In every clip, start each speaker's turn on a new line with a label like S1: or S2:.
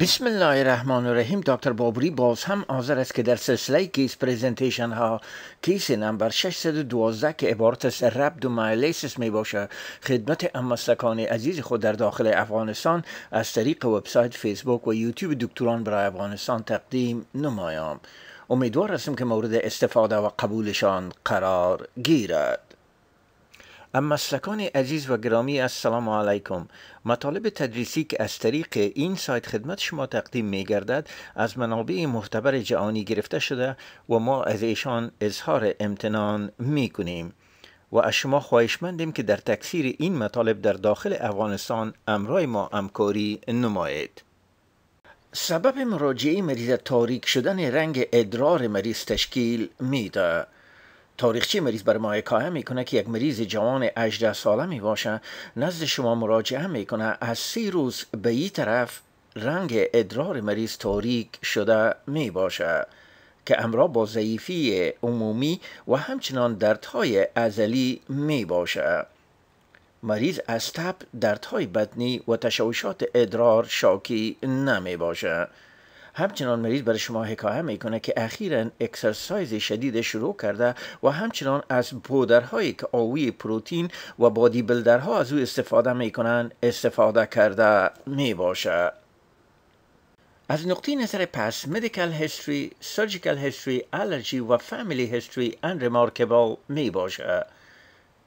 S1: بسم الله الرحمن الرحیم دکتر بابری باز هم حاضر است که در سلسله case presentation ها case number 612 که عبارت از rhabdomyolysis می باشه خدمت هم‌مسلکان عزیز خود در داخل افغانستان از طریق وبسایت فیسبوک و یوتیوب دکتران برای افغانستان تقدیم نمایم امیدوار هستم که مورد استفاده و قبولشان قرار گیرد هم‌مسلکان عزیز و گرامی السلام علیکم. مطالب تدریسی که از طریق این سایت خدمت شما تقدیم می گردد از منابع معتبر جهانی گرفته شده و ما از ایشان اظهار امتنان می کنیم و از شما خواهشمندیم که در تکثیر این مطالب در داخل افغانستان امرای ما همکاری نمایید. سبب مراجعه مریض تاریک شدن رنگ ادرار مریض تشکیل میده. تاریخچه مریض بر ما حکایه می‌کنه که یک مریض جوان 18 ساله می باشه نزد شما مراجعه می‌کنه. از سی روز به این طرف رنگ ادرار مریض تاریک شده می باشه که امرا با ضعیفی عمومی و همچنان دردهای ازلی می باشه مریض از تب دردهای بدنی و تشوشات ادرار شاکی نمی باشه همچنان مریض برای شما حکایه می‌کنه که اخیرا اکسرسایز شدید شروع کرده و همچنان از پودرهایی که حاوی پروتین و body builder ها از او استفاده می‌کنن استفاده کرده می‌باشه از نقطه نظر past medical history، surgical history، allergy و family history unremarkable می باشه.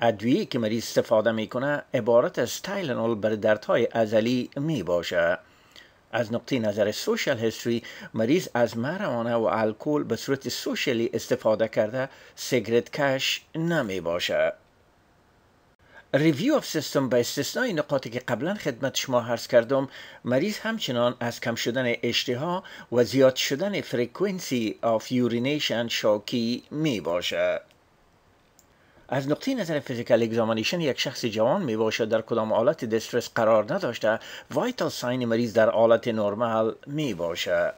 S1: ادویه که مریض استفاده می‌کنه عبارت از Tylenol بر دردهای عضلی می باشه. از نقطه نظر social history مریض از marijuana و الکل به صورت socially استفاده کرده سیگرت کش نمی باشه. review of system به استثنای نقاطی که قبلا خدمت شما عرض کردم مریض همچنان از کم شدن اشتها و زیاد شدن frequency of urination شاکی می باشه. از نقطه نظر physical examination یک شخص جوان می باشد در کدام حالت distress قرار نداشته vital sign مریض در حالت نرمال می باشد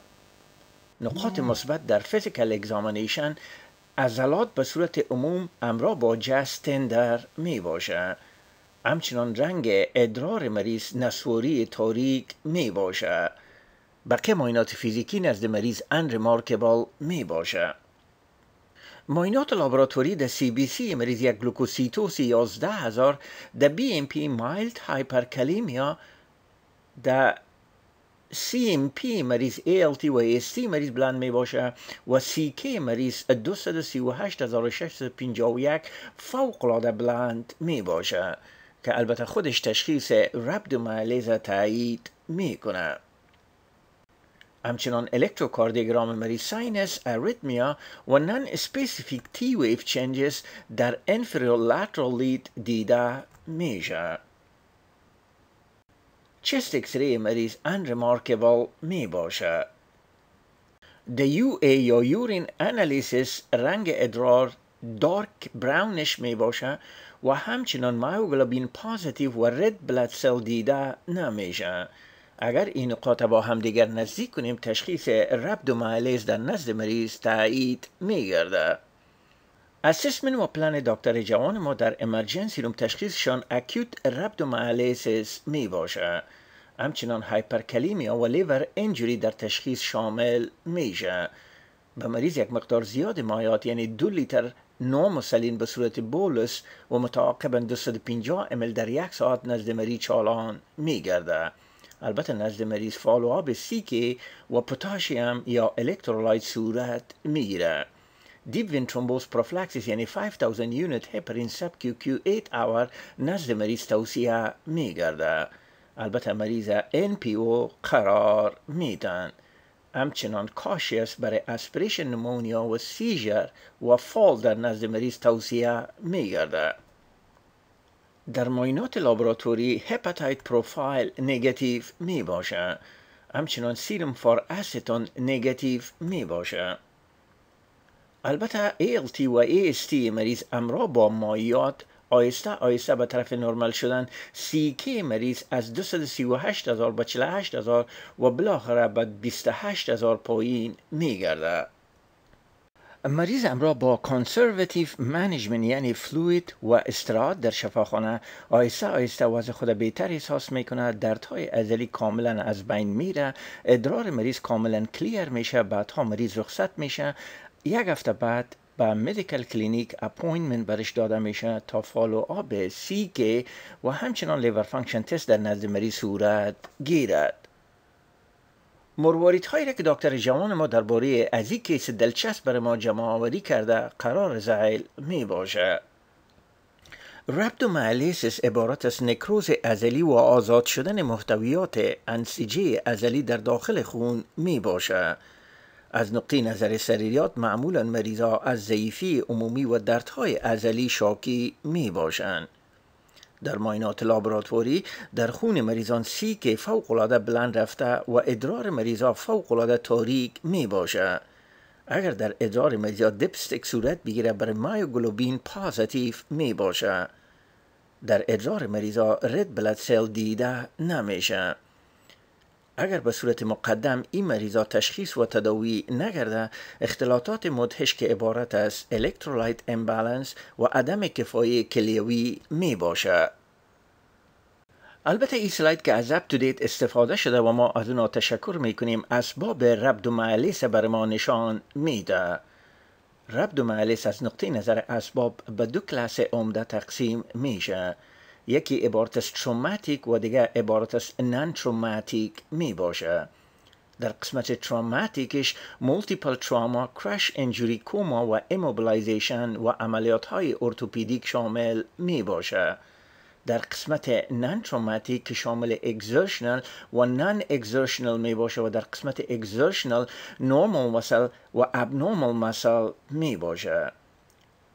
S1: نقاط مثبت در physical examination عضلات به صورت عموم همراه با just tender می باشد همچنان رنگ ادرار مریض نصواری تاریک می باشد بقیه معاینات فیزیکی نزد مریض unremarkable می باشد معاینات لابراتوری در CBC مریض یک leukocytosis 11 هزار در BMP mild hyperkalemia در CMP مریض تی و تی مریض بلند می باشه و CK مریض 238651 فوق العاده بلند می باشه که البته خودش تشخیص rhabdomyolysis تایید می کنه همچنان electrocardiogram مریض sinus arrhythmia و nonspecific T wave changes در inferior lead دیده میشه chest x-ray مریض unremarkable می باشه د UA یا urine analysis رنگ ادرار dark brownish می باشه و همچنان myoglobin positive و red blood cell دیده نمیشه اگر این نقاط با هم دیگر نزدیک کنیم تشخیص rhabdomyolysis در نزد مریض تایید میگرده. assessment و پلان دکتر جوان ما در emergency room تشخیصشان acute rhabdomyolysis می باشه همچنان hyperkalemia و liver injury در تشخیص شامل میشه. به مریض یک مقدار زیاد مایعات یعنی دو لیتر normal saline به صورت bolus و متعاقبا 250 mL در یک ساعت نزد مریض چالان میگرده. البته نزد مریض follow up CK و potassium یا electrolyte صورت می‌گیره. deep vein thrombosis prophylaxis یعنی 5000 unit heparin sub Q Q 8 hour نزد مریض توصیه میگرده. البته مریض او قرار میدن. همچنان cautions برای aspiration pneumonia و seizure و fall در نزد مریض توصیه میگرده. در معاینات لابراتوری hepatitis profile negative می باشه همچنان serum for acetone negative می باشه البته ALT و AST مریض همراه با مایعات آیسته آیسته به طرف نرمال شدن CK مریض از 238 هزار به 48 هزار و بالاخره به 28 هزار پایین میگرده. مریض همراه با conservative management یعنی fluid و استراحت در شفاخانه آیسته آیسته وضع خود بهتر احساس می‌کنه دردهای عضلی کاملا از بین میره. ادرار مریض کاملا clear میشه. بعدها مریض رخصت میشه. یک هفته بعد به medical clinic appointment برش داده میشه تا follow up CK و همچنان liver function test در نزد مریض صورت گیرد. مرواریت هایی را که دکتر جوان ما درباره از این کیس دلچسب برای ما جمع آوری کرده قرار ذیل می باشه. rhabdomyolysis عبارت از نکروز عضلی و آزاد شدن محتویات انسیجه ازلی در داخل خون می باشه. از نقطه نظر سریریات معمولا مریضا از ضعیفی عمومی و دردهای ازلی شاکی می باشند در ماینات لابراتواری در خون مریضان سی که فوق العاده بلند رفته و ادرار مریضا فوق العاده تاریک می باشه. اگر در ادرار مریضا دپستک صورت بگیره بر مایوگلوبین پازیتیو می باشه. در ادرار مریضا رد بلد سل دیده نمیشه. اگر به صورت مقدم این مریضا تشخیص و تداوی نگرده اختلاطات مدهش که عبارت از الکترولایت امبالانس و عدم کفایی کلیوی می باشه. البته این سلاید که از تو دیت استفاده شده و ما از اونا تشکر می‌کنیم اسباب ربد و معلیس بر ما نشان میده rhabdomyolysis از نقطه نظر اسباب به دو کلاس عمده تقسیم میشه. یکی عبارت از traumatic و دیگه عبارت از non-traumatic می باشه. در قسمت traumatic ش multiple trauma، crush injury، coma و immobilization و عملیات های orthopedic شامل می باشه. در قسمت non-traumatic که شامل exertional و non-exertional می باشه و در قسمت exertional normal muscle و abnormal muscle می باشه.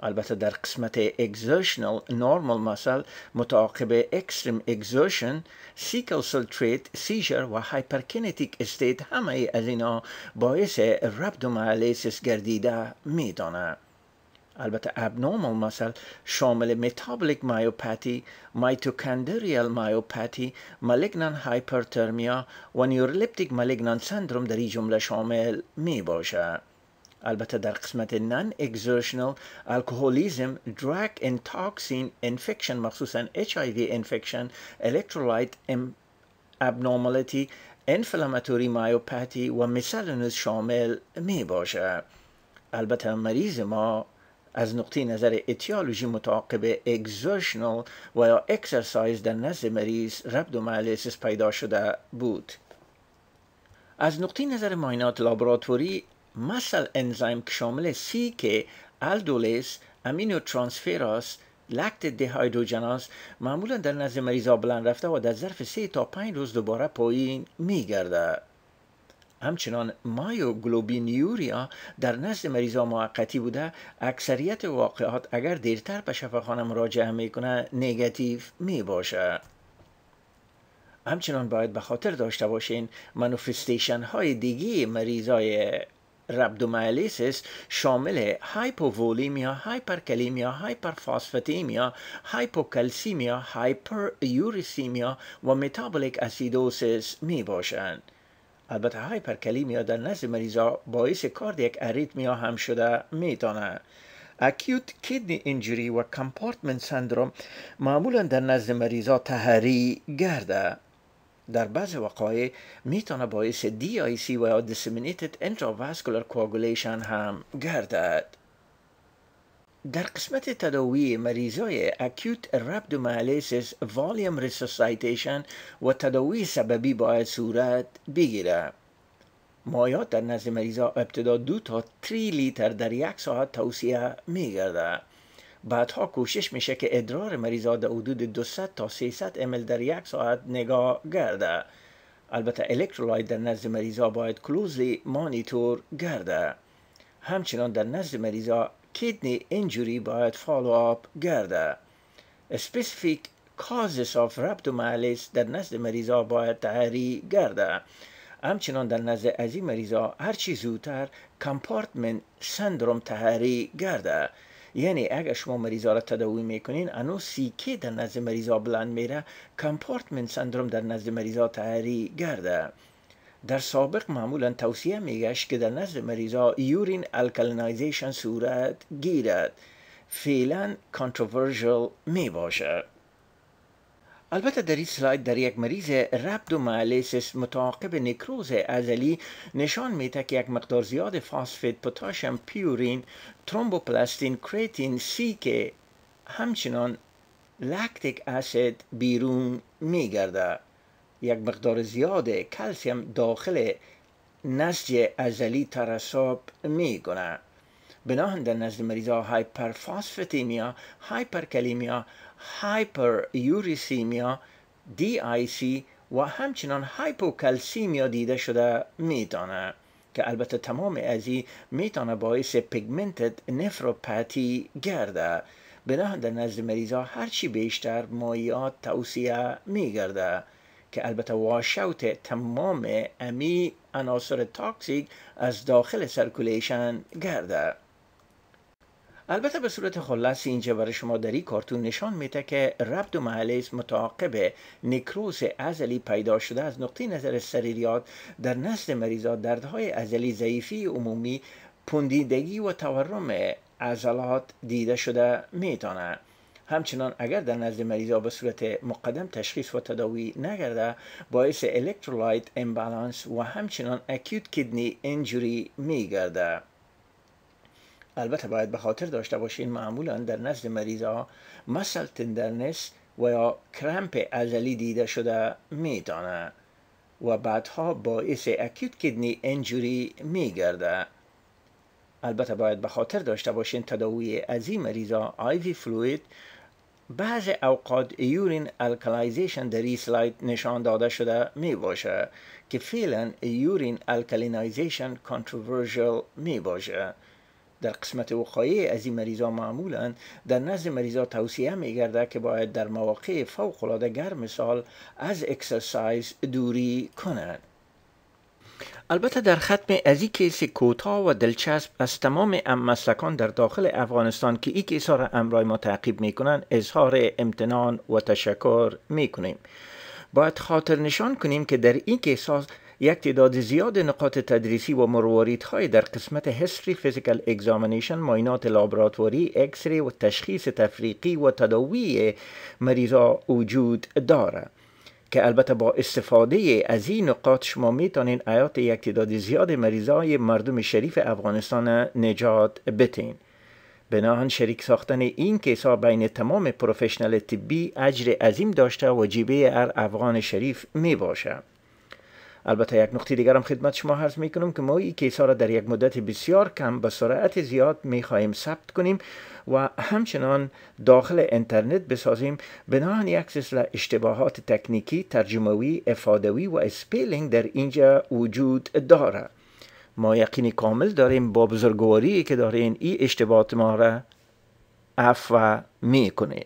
S1: البته در قسمت exertional normal muscle متعاقب extreme exertion sickle cell trait seizure و hyperkinetic state همه از اینا باعث rhabdomyolysis گردیده میتانه. البته abnormal muscle شامل metabolic myopathy mitochondrial myopathy malignant hyperthermia و neuroleptic malignant syndrome در جمله شامل می باشه البته در قسمت non-exertional alcoholism drug and toxin infection مخصوصا HIV infection electrolyte abnormality inflammatory myopathy و miscellaneous شامل می باشه البته مریض ما از نقطه نظر etiology متعاقب exertional و یا اکسرسایز در نزد مریض ربدومالیسیس پیدا شده بود. از نقطه نظر ماینات لابراتوری مثل انزیم که شامل سی که الدولیس امینو ترانسفیراس لکت دهایدروژناز معمولا در نزد مریضا بلند رفته و در ظرف سه تا پنج روز دوباره پایین میگرده همچنان مایوگلوبینیوریا در نزد مریضا موقتی بوده اکثریت واقعات اگر دیرتر به شفاخانه مراجعه می‌کنه نگاتیو می باشه همچنان باید به خاطر داشته باشین manifestation های دیگه مریضای rhabdomyolysis شامل hypovolemia، hyperkalemia، hyperphosphatemia، hypocalcemia، hyperuricemia و metabolic acidosis می باشند. البته hyperkalemia در نزد مریضا باعث cardiac arrhythmia هم شده می‌تونه acute kidney injury و compartment syndrome معمولا در نزد مریضا تحری گرده در بعض وقایع می‌تونه باعث DIC و یا disseminated intravascular coagulation هم گردد. در قسمت تداوی مریضای acute rhabdomyolysis volume resuscitation و تداوی سببی باید صورت بگیره. مایعات در نزد مریضا ابتدا دو تا تری لیتر در یک ساعت توصیه میگرده بعدها کوشش میشه که ادرار مریضا در حدود 200 تا 300 ml در یک ساعت نگاه گرده. البته electrolyte در نزد مریضا باید closely monitor گرده. همچنان در نزد مریضا kidney injury باید follow up گرده. specific causes of rhabdomyolysis در نزد مریضا باید تحری گرده. همچنان در نزد از این مریضا هرچی زودتر compartment syndrome تحری گرده. یعنی اگر شما مریضا را تداوی می‌کنین انو CK در نزد مریضا بلند میره compartment syndrome در نزد مریضا تحری گرده. در سابق معمولا توصیه میگشت که در نزد مریضا urine alkalinization صورت گیرد. فعلا controversial می باشد البته در این سلاید در یک مریض ربدومالیسیس متعاقب نکروز ازلی نشان میده که یک مقدار زیاد فاسفید پوتاشیم پیورین ترومبوپلاستین کریتین سی که همچنان لکتیک اسید بیرون میگرده یک مقدار زیاد کلسیم داخل نسج ازلی ترساب می‌کنه بناهن در نزد مریضا هایپرفاسفتیمیا hyperkalemia hyperuricemia DIC و همچنان hypocalcemia دیده شده می‌تونه که البته تمام ازی می‌تونه باعث pigmented nephropathy گرده. بناءً در نزد مریضا هرچی بیشتر مایعات توصیه میگرده که البته wash out تمام امی عناصر toxic از داخل circulation گرده. البته به صورت خلاص اینجا برای شما در این کارتون نشان میده که ربط و محلیس متعاقب نکروز ازلی پیدا شده از نقطه نظر سریریات در نزد مریضات دردهای ازلی ضعیفی عمومی پوندیدگی و تورم عضلات دیده شده می‌تونه همچنان اگر در نزد مریضا به صورت مقدم تشخیص و تداوی نگرده باعث الکترولایت امبالانس و همچنان اکیوت کدنی انجوری میگرده البته باید به خاطر داشته باشین معمولا در نزد مریضا muscle tenderness و یا cramp عضلی دیده شده می‌تونه و بعدها باعث acute kidney injury میگرده. البته باید به خاطر داشته باشین تداوی از این مریضا IV fluid بعض اوقات urine alkalinization در این slide نشان داده شده می باشه که فعلا urine alkalinization controversial می باشه در قسمت وقایع از این مریضا معمولا در نزد مریضا توصیه می گرده که باید در مواقع فوق العاده گرم سال از exercise دوری کنند البته در ختم از این case کوتاه و دلچسب از تمام هم مسلکان در داخل افغانستان که این case را امرای ما تعقیب می‌کنن اظهار امتنان و تشکر می‌کنیم. باید خاطر نشان کنیم که در این case یک تعداد زیاد نقاط تدریسی و مرواریت های در قسمت history physical examination معاینات لابراتوری X-ray و تشخیص تفریقی و تداوی مریضا وجود داره که البته با استفاده از این نقاط شما می‌تونین حیات یک تعداد زیاد مریضای مردم شریف افغانستان نجات بتین بناءً شریک ساختن این case ها بین تمام professional طبی اجر عظیم داشته و وجیبه هر افغان شریف می باشه البته یک نقطه دیگر هم خدمت شما عرض می کنم که ما این case ها را در یک مدت بسیار کم به سرعت زیاد می خواهیم ثبت کنیم و همچنان داخل اینترنت بسازیم. بناءً یک سلسله اشتباهات تکنیکی ترجموی افاده‌وی و spelling در اینجا وجود داره ما یقینی کامل داریم با بزرگواری که دارین این اشتباهات ما را عفو می‌کنه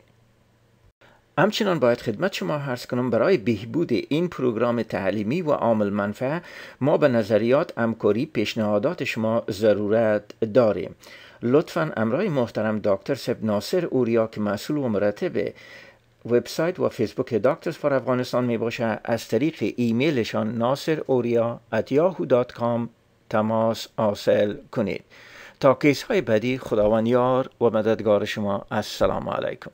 S1: همچنان باید خدمت شما عرض کنم برای بهبود این پروگرام تعلیمی و عام‌المنفعه ما به نظریات همکاری پیشنهادات شما ضرورت داریم. لطفا امرای محترم دکتر صاحب ناصر اوریا که مسئول و مرتب وبسایت و فیسبوک Doctors for افغانستان می باشه از طریق ایمیلشان ناصر اوریا at تماس حاصل کنید. تا case های بعدی خداوند یار و مددگار شما. السلام علیکم.